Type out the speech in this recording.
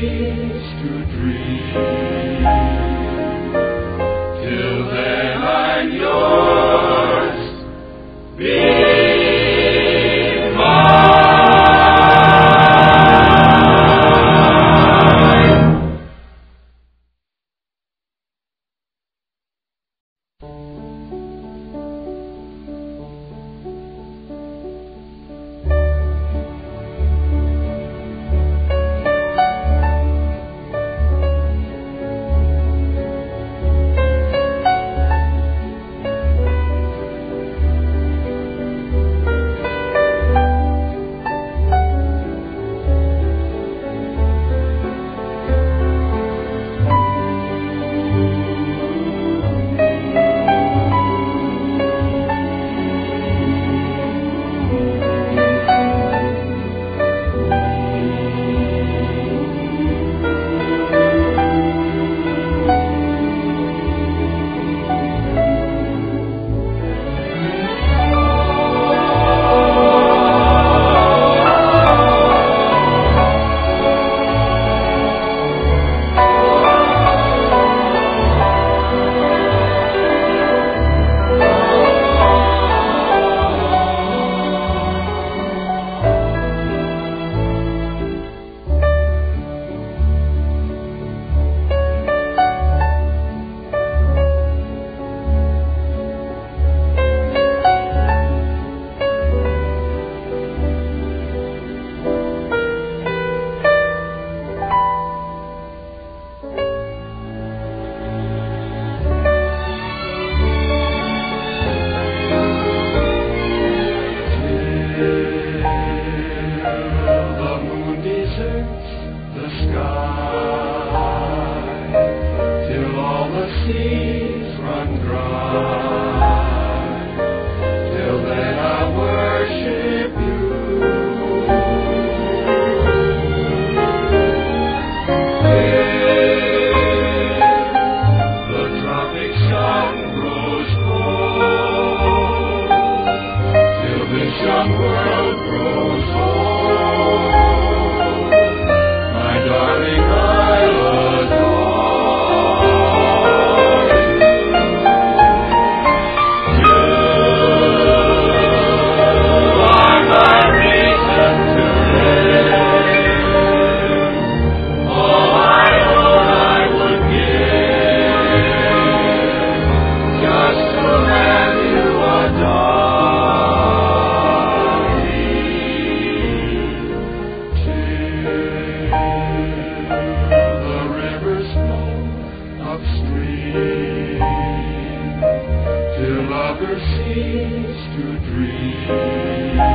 to dream. sleep till others cease to dream.